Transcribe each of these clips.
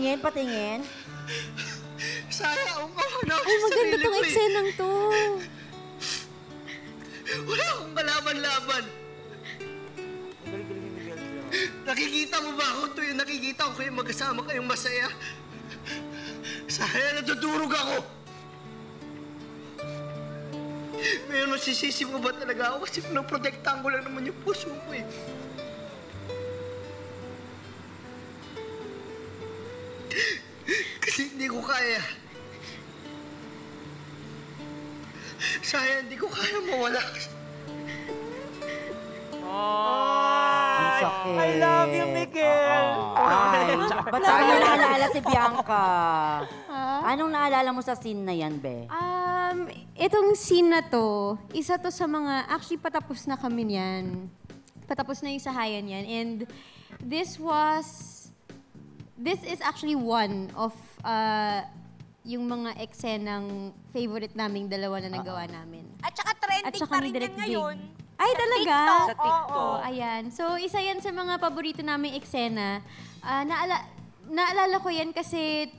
Patingin, patingin. Saya, umawa na ako Ay, sa maganda tong eh. eksenang to. Wala akong kalaban-laban. Nakikita mo ba ako tuwing nakikita ko kayo magkasama kayong masaya? Saya, natutulog ako. Ngayon, masisisi mo ba talaga ako kasi pinoprotektahan ko lang naman yung puso ko eh. Hindi ko kaya. Saya, hindi ko kaya mawala. Ang sakit. I love you, Miguel. Ay, ba't tayo naalala si Bianca? Anong naalala mo sa scene na yan, Be? Um, itong scene na to, isa to sa mga, actually patapos na kami niyan. Patapos na yung sahayan yan. And this was, this is actually one of uh, yung mga eksenang favorite naming dalawa na nagawa namin. At saka trending At saka pa ni rin yan ngayon. Big. Ay, talaga? Sa TikTok. Oo, ayan. So, isa yan sa mga paborito naming eksena. Ah, naala naalala ko yan kasi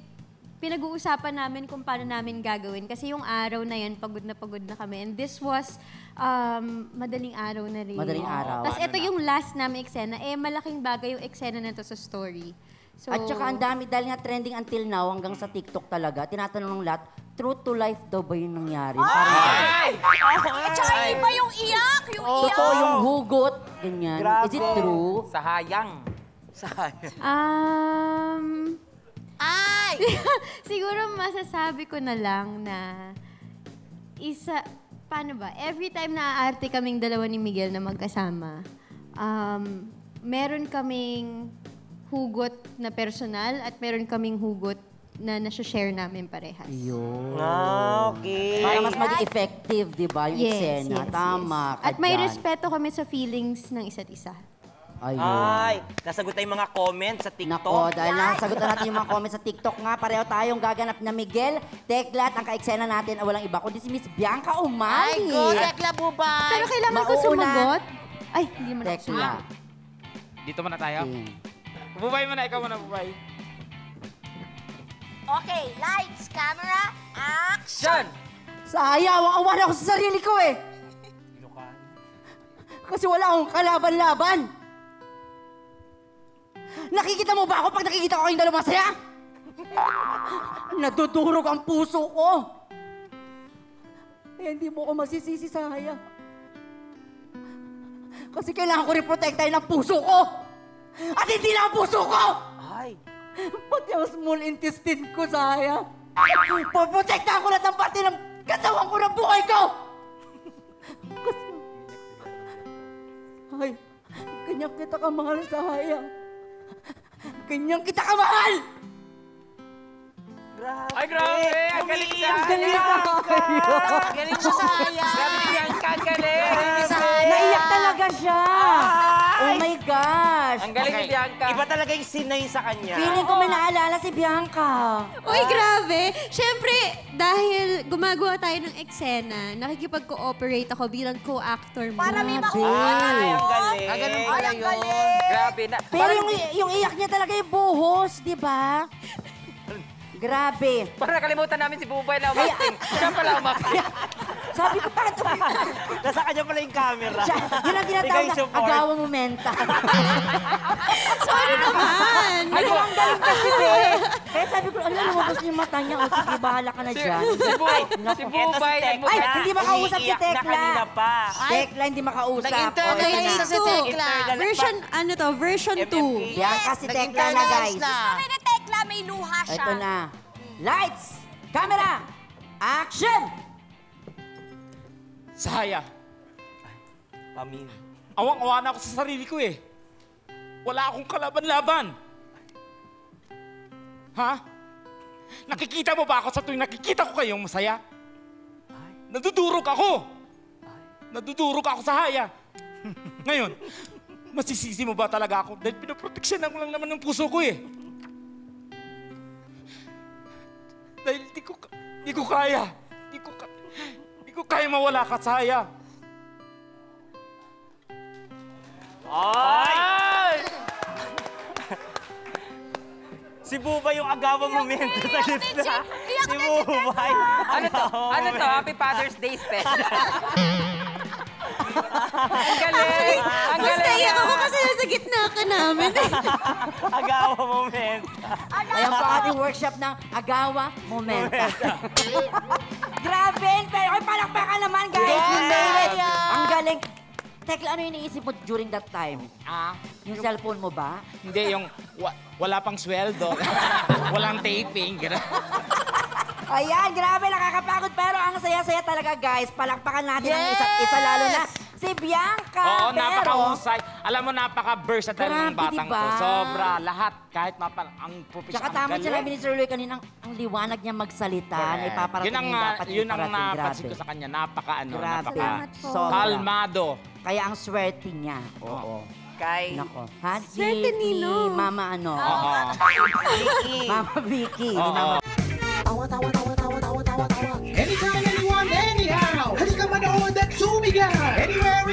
pinag-uusapan namin kung paano namin gagawin. Kasi yung araw na yan, pagod na pagod na kami. And this was um, madaling araw na rin. Madaling araw. Tapos ito yung last namin eksena. Eh, malaking bagay yung eksena na to sa story. So, At saka ang dami, dahil nga trending until now, hanggang sa TikTok talaga, tinatanong ng lahat, true to life daw ba yung nangyari? Parang, At saka iba yung iyak, yung iyak. totoo yung hugot, ganyan. Is it true? Sahayang. Sayang. Um, Ay! siguro masasabi ko na lang na isa, paano ba? Every time na aarte kaming dalawa ni Miguel na magkasama, um, meron kaming hugot na personal at meron kaming hugot na nasa-share namin parehas. Yun. Ah, okay. Para mas maging effective, di ba, yung eksena. Tama ka At may dyan. respeto kami sa feelings ng isa't isa. Ayun. Ay, nasagot na yung mga comments sa TikTok. Nako, dahil nasagot na natin yung mga comments sa TikTok nga, pareho tayong gaganap na Miguel. Teklat, ang kaeksena natin ay walang iba, kundi si Miss Bianca Ay, Umali. go, Tekla Bubay. Pero kailangan ko Mauna. sumagot. Ay, hindi mo na ako Tekla. sumagot. Dito muna tayo. King. Bubay mo na, ikaw muna, bubay. Okay, lights, camera, action! Sayang, awan ako sa sarili ko eh. Kasi wala akong kalaban-laban. Nakikita mo ba ako pag nakikita ko kayong dalawa masaya? Nadudurog ang puso ko. Eh, hindi mo ko masisisi, Saya. Kasi kailangan ko rin protektahin ang puso ko. At hindi lang ang puso ko! Ay. Pati ang small intestine ko, Saya. Poprotektahan ko lahat ng parte ng katawan ko ng buhay ko! Kasi... Ay, ganyan kita kamahal, Saya. Ganyan kita kamahal! Grabe. Ay, grabe! Ang galing siya! Ang galing sa Ang galing siya sa haya. Grabe Bianca, ang galing! Galing ni Bianca. Iba talaga yung scene na yun sa kanya. Feeling ko may naalala si Bianca. Uy, grabe! Siyempre, dahil gumagawa tayo ng eksena, nakikipag-cooperate ako bilang co-actor mo. Para may Grabe. Ay, ang galing. Ah, Ay, pala ang yun. galing. Grabe na. Pero yung, yung iyak niya talaga yung buhos, di ba? Grabe. Parang nakalimutan namin si Bubay na umakting. Siya pala umakting. Sabi ko, bakit Nasa kanya pala yung camera. Siya, yun ang tinatawag na agawan momenta. Sorry naman! Ay, ang galing kasi, be. Kaya sabi ko, ano, lumabas yung mata niya. O, sige, bahala ka na dyan. si, Bubay. si Tekla. Ay, hindi makausap si Tekla. kanina pa. Tekla, hindi makausap. Nag-internal O, ito na si Tekla. Version, ano to? Version 2. MMK. Bianca si Tekla na, guys. Sorry na Tekla, may luha siya. Ito na. Lights, camera, action! Saya. Pamin. Awang-awa na ako sa sarili ko eh. Wala akong kalaban-laban. Ha? Nakikita mo ba ako sa tuwing nakikita ko kayong masaya? Nadudurog ako. Nadudurog ako sa haya. Ngayon, masisisi mo ba talaga ako? Dahil pinoproteksyonan ko lang naman ng puso ko eh. Dahil di ko, di ko kaya. Di ko, kaya mawala ka sa haya. Ay! Si Bubay yung agawa momento sa gitna. Iyak Si Bubay. Ano to? Ano to? Happy Father's Day special. Ang galing! Ang Mas galing! naiyak ako kasi nasa gitna ka namin. Agawa momento. Ayan po ating workshop ng Agawa Momenta. Grabe, pero ay palakpakan naman guys. You made it. Ang galing. Tekla, ano yung iniisip mo during that time? Ah, Yung cellphone mo ba? hindi yung wa- wala pang sweldo. Walang taping. Gano'n. Ayan, grabe, nakakapagod. Pero ang saya-saya talaga, guys. Palakpakan natin ang isa't isa, lalo na si Bianca. Oo, pero, napaka-husay. Alam mo, napaka-versatile ng batang diba? to. Sobra, lahat. Kahit mapa, ang professional. Tsaka tama sinabi ni Sir Louie kanina, ang, ang liwanag niya magsalita, na ipaparating Yun ang, niya ah, dapat yun ang napansin ko sa kanya. Napaka, ano, Grabe. napaka. Sobra. kalmado. Kaya ang swerte niya. Oo. Kay Nako. Ha? Swerte Mama ano? Oo. Vicky. Mama Vicky. Oo. Awat, awat, awat, Anywhere! Anywhere